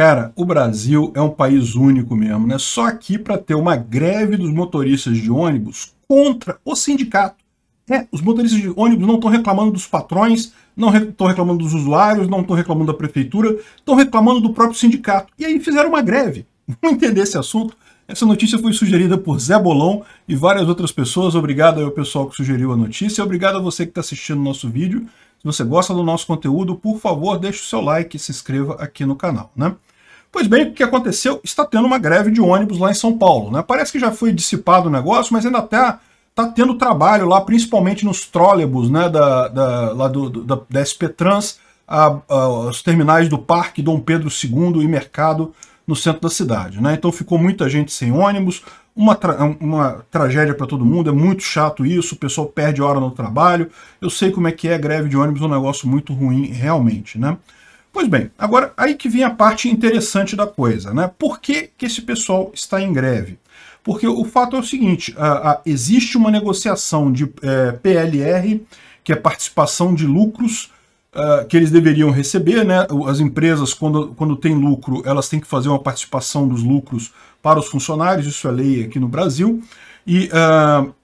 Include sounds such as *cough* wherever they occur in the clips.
Cara, o Brasil é um país único mesmo, né? Só aqui para ter uma greve dos motoristas de ônibus contra o sindicato. É, os motoristas de ônibus não estão reclamando dos patrões, não estão reclamando dos usuários, não estão reclamando da prefeitura, estão reclamando do próprio sindicato. E aí fizeram uma greve. *laughs* Vamos entender esse assunto? Essa notícia foi sugerida por Zé Bolão e várias outras pessoas. Obrigado ao pessoal que sugeriu a notícia. Obrigado a você que está assistindo o nosso vídeo. Se você gosta do nosso conteúdo, por favor, deixe o seu like e se inscreva aqui no canal. Né? Pois bem, o que aconteceu? Está tendo uma greve de ônibus lá em São Paulo. Né? Parece que já foi dissipado o negócio, mas ainda está tá tendo trabalho lá, principalmente nos trólebus né, da, da, lá do, da, da SP Trans, a, a, os terminais do Parque Dom Pedro II e Mercado no centro da cidade. Né? Então ficou muita gente sem ônibus, uma, tra uma tragédia para todo mundo, é muito chato isso, o pessoal perde hora no trabalho. Eu sei como é que é greve de ônibus, é um negócio muito ruim realmente. Né? Pois bem, agora aí que vem a parte interessante da coisa. Né? Por que, que esse pessoal está em greve? Porque o fato é o seguinte, a, a, existe uma negociação de é, PLR, que é participação de lucros, uh, que eles deveriam receber, né? As empresas, quando, quando tem lucro, elas têm que fazer uma participação dos lucros para os funcionários, isso é lei aqui no Brasil, e uh,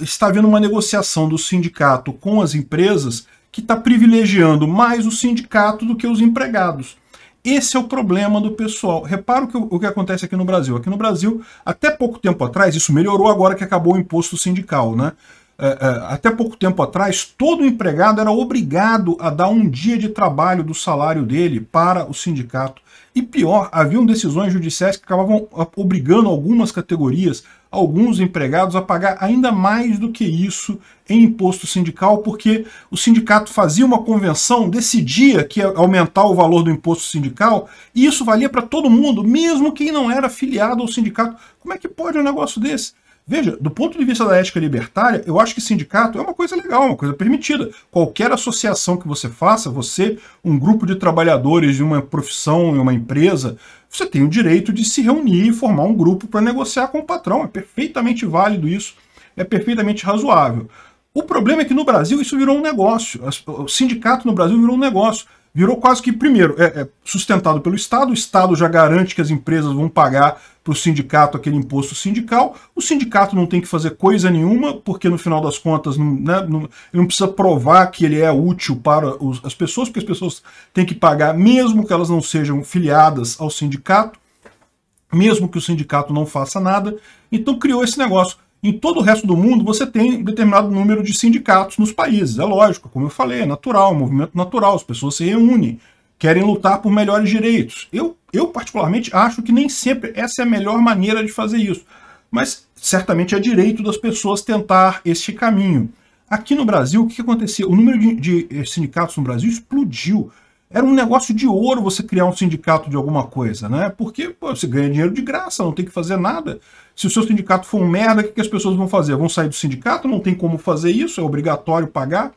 está havendo uma negociação do sindicato com as empresas que está privilegiando mais o sindicato do que os empregados. Esse é o problema do pessoal. Repara o que, o que acontece aqui no Brasil. Aqui no Brasil, até pouco tempo atrás, isso melhorou agora que acabou o imposto sindical, né? É, é, até pouco tempo atrás, todo empregado era obrigado a dar um dia de trabalho do salário dele para o sindicato. E pior, haviam decisões judiciais que acabavam obrigando algumas categorias, alguns empregados, a pagar ainda mais do que isso em imposto sindical, porque o sindicato fazia uma convenção, decidia que ia aumentar o valor do imposto sindical, e isso valia para todo mundo, mesmo quem não era afiliado ao sindicato. Como é que pode um negócio desse? Veja, do ponto de vista da ética libertária, eu acho que sindicato é uma coisa legal, uma coisa permitida. Qualquer associação que você faça, você, um grupo de trabalhadores de uma profissão, em uma empresa, você tem o direito de se reunir e formar um grupo para negociar com o patrão. É perfeitamente válido isso, é perfeitamente razoável. O problema é que no Brasil isso virou um negócio. O sindicato no Brasil virou um negócio virou quase que, primeiro, é, é, sustentado pelo Estado, o Estado já garante que as empresas vão pagar para o sindicato aquele imposto sindical, o sindicato não tem que fazer coisa nenhuma, porque no final das contas não, né, não, ele não precisa provar que ele é útil para os, as pessoas, porque as pessoas têm que pagar, mesmo que elas não sejam filiadas ao sindicato, mesmo que o sindicato não faça nada, então criou esse negócio. Em todo o resto do mundo, você tem determinado número de sindicatos nos países. É lógico, como eu falei, é natural, é um movimento natural, as pessoas se reúnem, querem lutar por melhores direitos. Eu, eu, particularmente, acho que nem sempre essa é a melhor maneira de fazer isso. Mas certamente é direito das pessoas tentar este caminho. Aqui no Brasil, o que acontecia? O número de, de sindicatos no Brasil explodiu. Era um negócio de ouro você criar um sindicato de alguma coisa, né? Porque pô, você ganha dinheiro de graça, não tem que fazer nada. Se o seu sindicato for um merda, o que as pessoas vão fazer? Vão sair do sindicato? Não tem como fazer isso, é obrigatório pagar.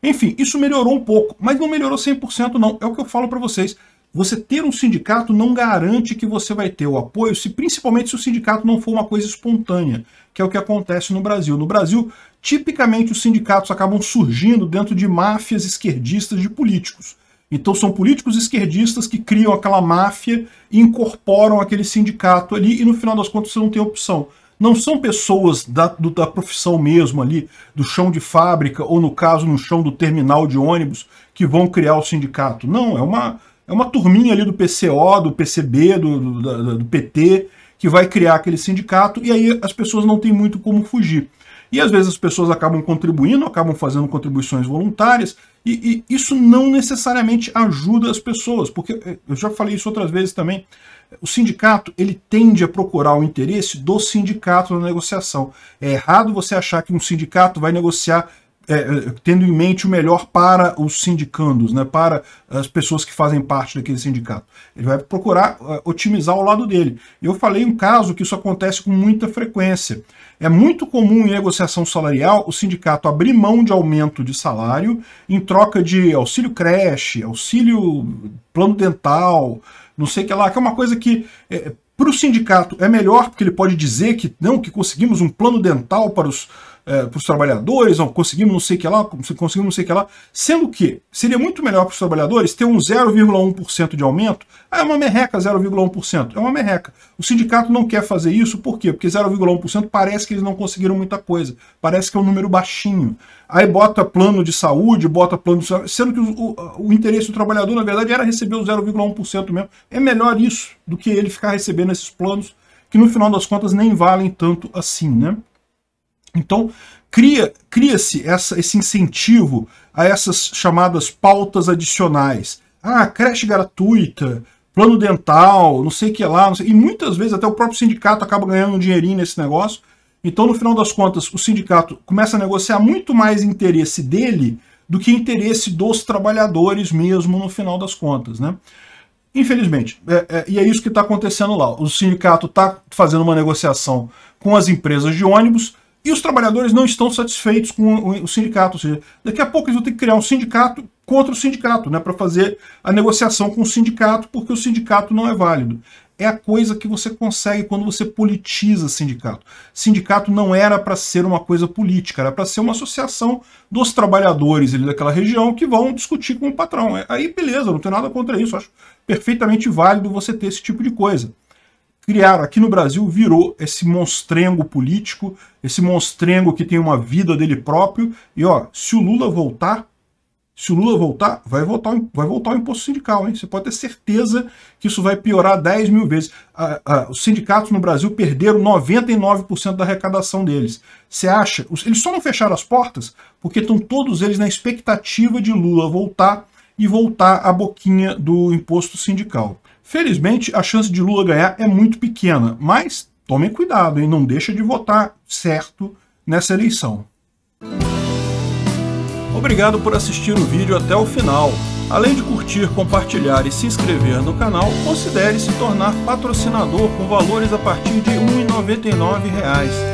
Enfim, isso melhorou um pouco, mas não melhorou 100% não. É o que eu falo para vocês. Você ter um sindicato não garante que você vai ter o apoio, se principalmente se o sindicato não for uma coisa espontânea, que é o que acontece no Brasil. No Brasil, tipicamente os sindicatos acabam surgindo dentro de máfias esquerdistas de políticos. Então são políticos esquerdistas que criam aquela máfia e incorporam aquele sindicato ali e no final das contas você não tem opção. Não são pessoas da, do, da profissão mesmo ali, do chão de fábrica ou no caso no chão do terminal de ônibus que vão criar o sindicato. Não, é uma, é uma turminha ali do PCO, do PCB, do, do, do PT que vai criar aquele sindicato e aí as pessoas não têm muito como fugir. E às vezes as pessoas acabam contribuindo, acabam fazendo contribuições voluntárias, e, e, isso não necessariamente ajuda as pessoas, porque eh, eu já falei isso outras vezes também. O sindicato ele tende a procurar o interesse do sindicato na negociação. É errado você achar que um sindicato vai negociar é, é, tendo em mente o melhor para os sindicandos, né, para as pessoas que fazem parte daquele sindicato. Ele vai procurar uh, otimizar o lado dele. Eu falei um caso que isso acontece com muita frequência. É muito comum em negociação salarial o sindicato abrir mão de aumento de salário em troca de auxílio creche, auxílio plano dental, não sei o que lá, que é uma coisa que é, para o sindicato é melhor, porque ele pode dizer que não, que conseguimos um plano dental para os é, para os trabalhadores, ó, conseguimos não sei o que lá, conseguimos não sei o que lá, sendo que seria muito melhor para os trabalhadores ter um 0,1% de aumento, ah, é uma merreca 0,1%, é uma merreca. O sindicato não quer fazer isso, por quê? Porque 0,1% parece que eles não conseguiram muita coisa, parece que é um número baixinho. Aí bota plano de saúde, bota plano de saúde, sendo que o, o, o interesse do trabalhador, na verdade, era receber o 0,1% mesmo. É melhor isso do que ele ficar recebendo esses planos que no final das contas nem valem tanto assim, né? Então, cria-se cria esse incentivo a essas chamadas pautas adicionais. Ah, creche gratuita, plano dental, não sei o que lá, sei, e muitas vezes até o próprio sindicato acaba ganhando um dinheirinho nesse negócio. Então, no final das contas, o sindicato começa a negociar muito mais interesse dele do que interesse dos trabalhadores mesmo, no final das contas, né? Infelizmente. É, é, e é isso que está acontecendo lá. O sindicato está fazendo uma negociação com as empresas de ônibus, e os trabalhadores não estão satisfeitos com o sindicato. Ou seja, daqui a pouco eles vão ter que criar um sindicato contra o sindicato, né, para fazer a negociação com o sindicato, porque o sindicato não é válido. É a coisa que você consegue quando você politiza sindicato. Sindicato não era para ser uma coisa política, era para ser uma associação dos trabalhadores ali daquela região que vão discutir com o patrão. É, aí beleza, não tem nada contra isso, acho perfeitamente válido você ter esse tipo de coisa criaram aqui no Brasil, virou esse monstrengo político, esse monstrengo que tem uma vida dele próprio. E ó, se o Lula voltar, se o Lula voltar, vai voltar, vai voltar o imposto sindical, hein? Você pode ter certeza que isso vai piorar 10 mil vezes. Ah, ah, os sindicatos no Brasil perderam 99% da arrecadação deles. Você acha? Eles só não fecharam as portas porque estão todos eles na expectativa de Lula voltar e voltar a boquinha do imposto sindical. Felizmente, a chance de Lula ganhar é muito pequena, mas tomem cuidado, hein? não deixa de votar certo nessa eleição. Obrigado por assistir o vídeo até o final. Além de curtir, compartilhar e se inscrever no canal, considere se tornar patrocinador com valores a partir de R$ 1,99